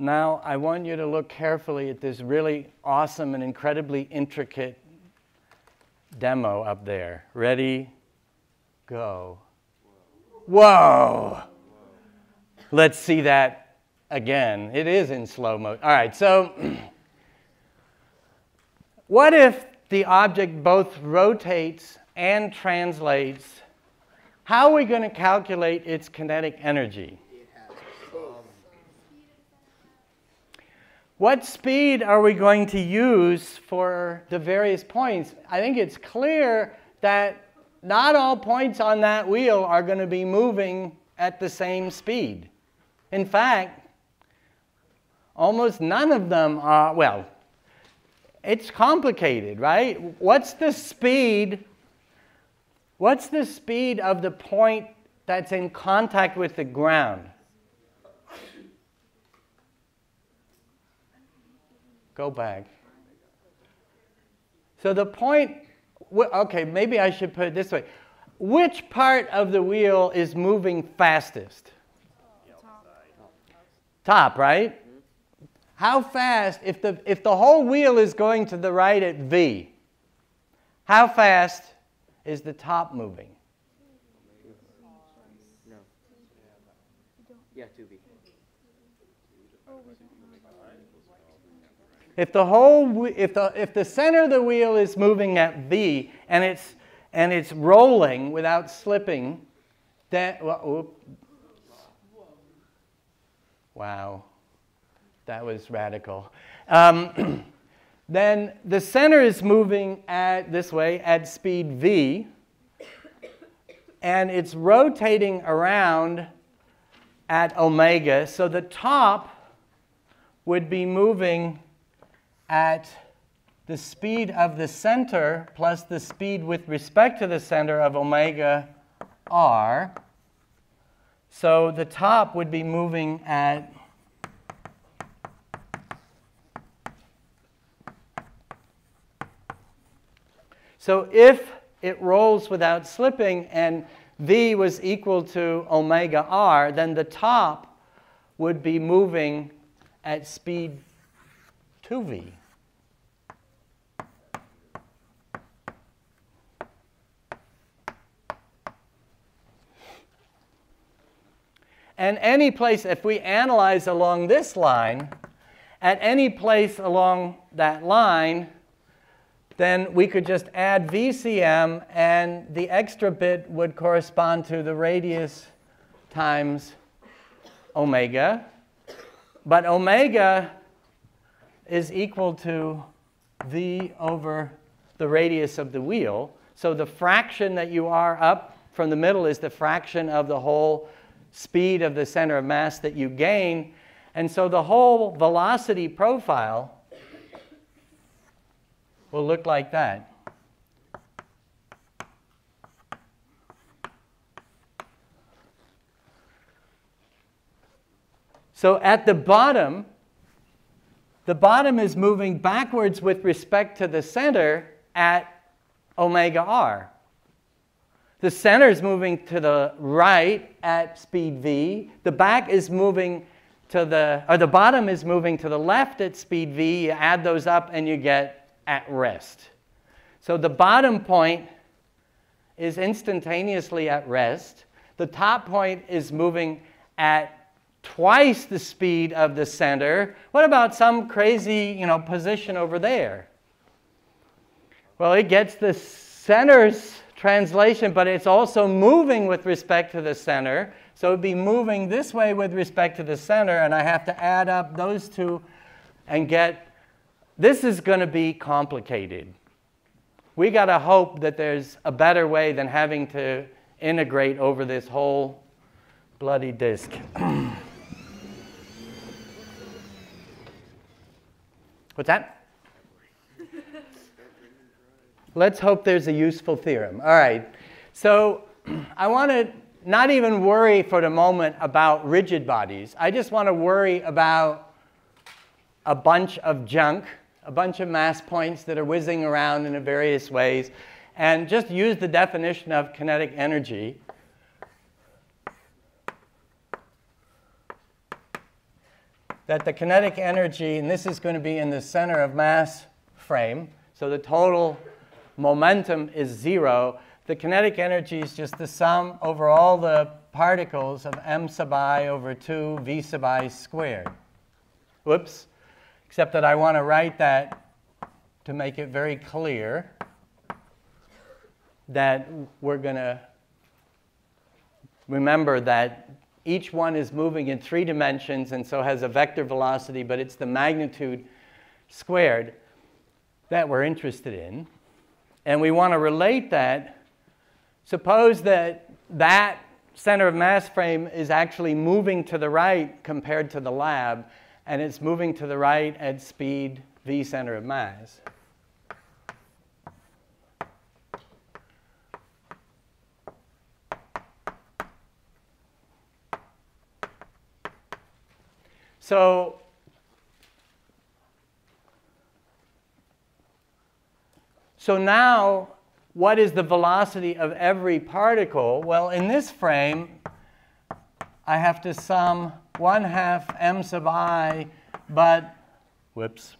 Now, I want you to look carefully at this really awesome and incredibly intricate demo up there. Ready? Go. Whoa! Let's see that again. It is in slow motion. All right, so what if the object both rotates and translates? How are we going to calculate its kinetic energy? What speed are we going to use for the various points? I think it's clear that not all points on that wheel are going to be moving at the same speed. In fact, almost none of them are, well, it's complicated, right? What's the speed? What's the speed of the point that's in contact with the ground? Go back. So the point, okay, maybe I should put it this way. Which part of the wheel is moving fastest? Top, right? How fast, if the, if the whole wheel is going to the right at V, how fast is the top moving? No. Yeah, 2V. If the whole, if the, if the center of the wheel is moving at V and it's, and it's rolling without slipping, then, well, wow, that was radical. Um, then the center is moving at this way at speed v, and it's rotating around at omega. So the top would be moving at the speed of the center plus the speed with respect to the center of omega r. So the top would be moving at So if it rolls without slipping and v was equal to omega r, then the top would be moving at speed 2v. And any place, if we analyze along this line, at any place along that line, then we could just add VCM and the extra bit would correspond to the radius times omega. But omega is equal to V over the radius of the wheel. So the fraction that you are up from the middle is the fraction of the whole speed of the center of mass that you gain. And so the whole velocity profile will look like that. So at the bottom, the bottom is moving backwards with respect to the center at omega r. The center is moving to the right at speed v. The back is moving to the, or the bottom is moving to the left at speed v. You add those up and you get at rest. So the bottom point is instantaneously at rest. The top point is moving at twice the speed of the center. What about some crazy, you know, position over there? Well, it gets the center's translation, but it's also moving with respect to the center. So it'd be moving this way with respect to the center, and I have to add up those two and get, this is going to be complicated. We got to hope that there's a better way than having to integrate over this whole bloody disk. What's that? Let's hope there's a useful theorem. All right. So I want to not even worry for the moment about rigid bodies. I just want to worry about a bunch of junk, a bunch of mass points that are whizzing around in various ways, and just use the definition of kinetic energy. that the kinetic energy, and this is going to be in the center of mass frame, so the total momentum is zero. The kinetic energy is just the sum over all the particles of m sub i over 2 v sub i squared. Whoops. Except that I want to write that to make it very clear that we're going to remember that each one is moving in three dimensions and so has a vector velocity, but it's the magnitude squared that we're interested in. And we want to relate that. Suppose that that center of mass frame is actually moving to the right compared to the lab, and it's moving to the right at speed v center of mass. So So now, what is the velocity of every particle? Well, in this frame, I have to sum 1 half m sub i, but, whoops.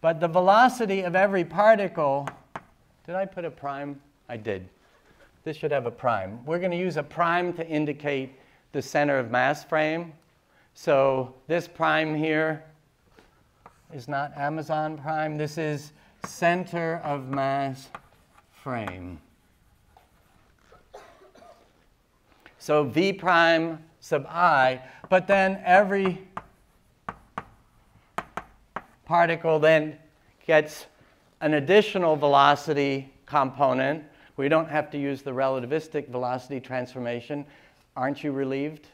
But the velocity of every particle, did I put a prime? I did. This should have a prime. We're going to use a prime to indicate the center of mass frame. So this prime here is not Amazon prime. This is center of mass frame. So V prime sub i, but then every particle then gets an additional velocity component. We don't have to use the relativistic velocity transformation. Aren't you relieved?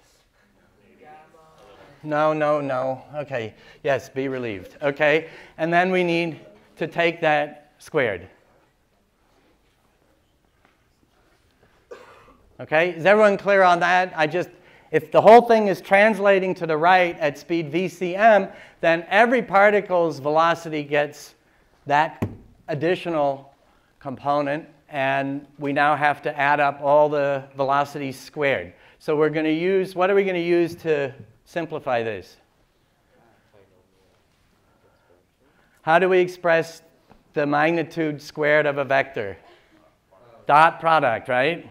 No, no, no. Okay. Yes, be relieved. Okay. And then we need to take that squared. Okay. Is everyone clear on that? I just, if the whole thing is translating to the right at speed VCM, then every particle's velocity gets that additional component, and we now have to add up all the velocities squared. So we're going to use, what are we going to use to simplify this? How do we express the magnitude squared of a vector? Dot product, right?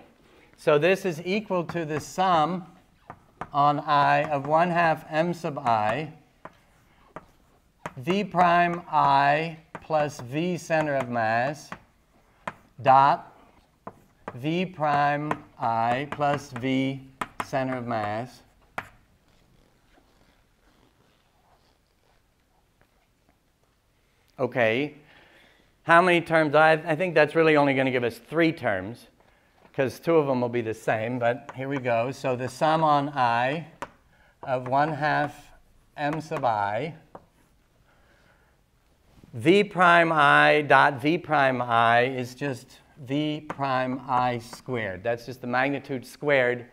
So this is equal to the sum on i of 1 half m sub i, v prime i plus v center of mass, dot v prime i plus v center of mass. Okay. How many terms? I, I think that's really only going to give us three terms because two of them will be the same, but here we go. So the sum on i of 1 half m sub i v prime i dot v prime i is just v prime i squared. That's just the magnitude squared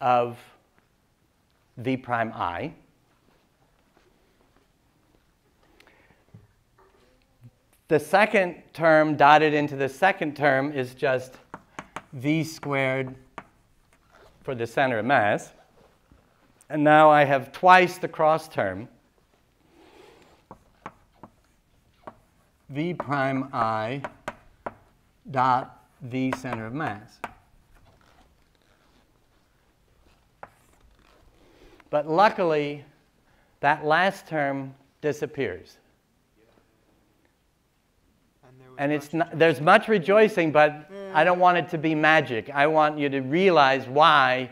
of v prime i. The second term dotted into the second term is just v squared for the center of mass. And now I have twice the cross term. v prime i dot v center of mass. But luckily, that last term disappears. And it's not, there's much rejoicing, but I don't want it to be magic. I want you to realize why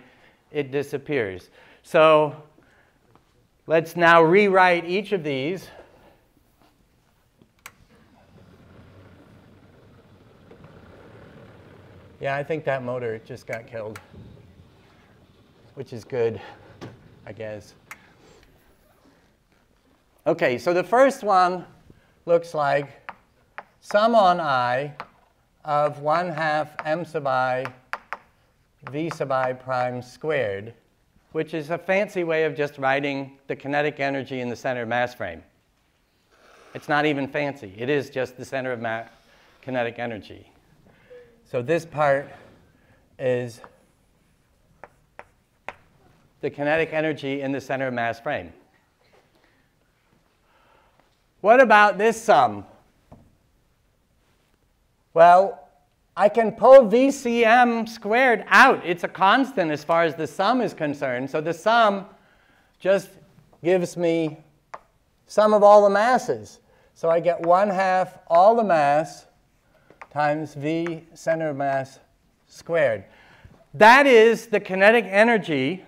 it disappears. So let's now rewrite each of these. Yeah, I think that motor just got killed, which is good. I guess. Okay, so the first one looks like sum on i of 1 half m sub i v sub i prime squared, which is a fancy way of just writing the kinetic energy in the center of mass frame. It's not even fancy. It is just the center of kinetic energy. So this part is the kinetic energy in the center of mass frame. What about this sum? Well, I can pull VCM squared out. It's a constant as far as the sum is concerned. So the sum just gives me sum of all the masses. So I get 1 half all the mass times V center of mass squared. That is the kinetic energy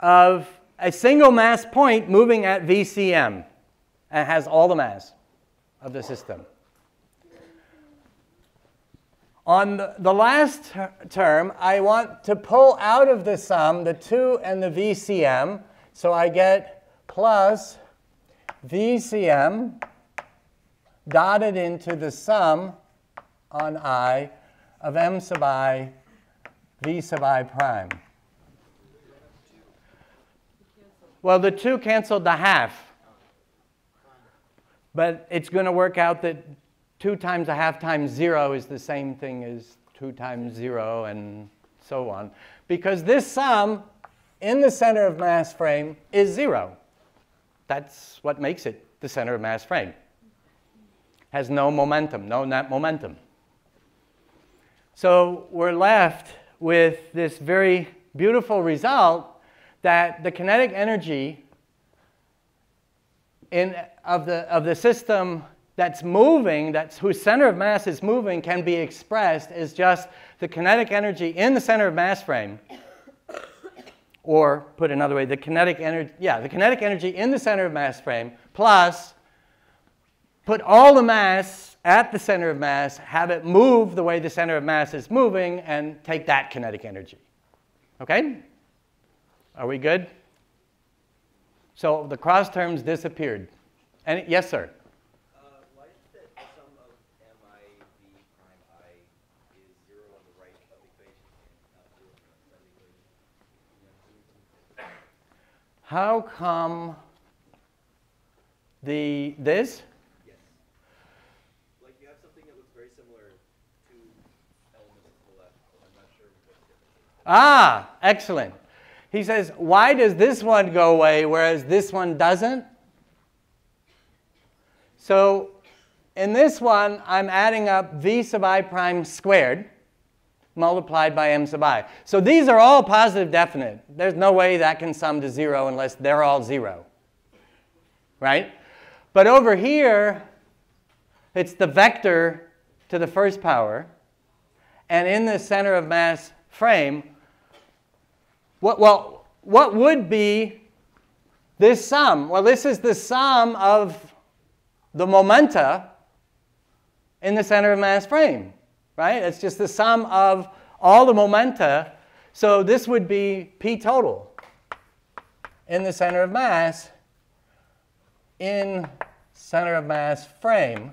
of a single mass point moving at VCM and has all the mass of the system. On the, last ter term, I want to pull out of the sum the 2 and the VCM, so I get plus VCM dotted into the sum on I of m sub i v sub i prime. Well, the 2 canceled the half. But it's going to work out that 2 times a half times 0 is the same thing as 2 times 0 and so on. Because this sum in the center of mass frame is 0. That's what makes it the center of mass frame. Has no momentum, no net momentum. So we're left with this very beautiful result that the kinetic energy in, of, the, of the system that's moving, that's, whose center of mass is moving, can be expressed as just the kinetic energy in the center of mass frame. Or put another way, the kinetic energy, yeah, the kinetic energy in the center of mass frame plus put all the mass at the center of mass, have it move the way the center of mass is moving, and take that kinetic energy. Okay? Are we good? So the cross terms disappeared. And yes, sir. Uh, why is it that sum of mi v prime i is zero on the right of the equation and not zero on the left equation? How come the this? Yes. Like you have something that looks very similar to elements to the left, I'm not sure what the difference is. Ah, excellent. He says, why does this one go away whereas this one doesn't? So in this one, I'm adding up v sub i prime squared multiplied by m sub i. So these are all positive definite. There's no way that can sum to 0 unless they're all 0. Right? But over here, it's the vector to the first power. And in the center of mass frame, what, well, what would be this sum? Well, this is the sum of the momenta in the center of mass frame, right? It's just the sum of all the momenta. So this would be P total in the center of mass in center of mass frame.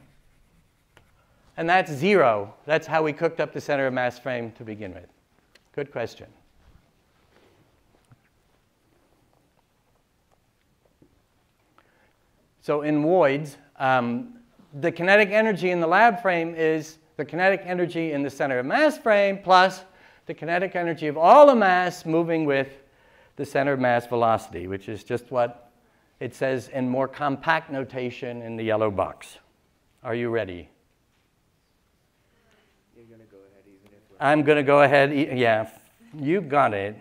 And that's zero. That's how we cooked up the center of mass frame to begin with. Good question. So in voids, um, the kinetic energy in the lab frame is the kinetic energy in the center of mass frame plus the kinetic energy of all the mass moving with the center of mass velocity, which is just what it says in more compact notation in the yellow box. Are you ready? You're going to go ahead even if we're... I'm going to go ahead. e- Yeah, you got it.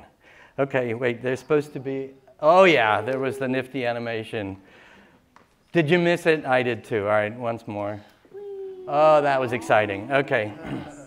Okay, wait, there's supposed to be. Oh, yeah, there was the nifty animation. Did you miss it? I did too. All right, once more. Oh, that was exciting. Okay.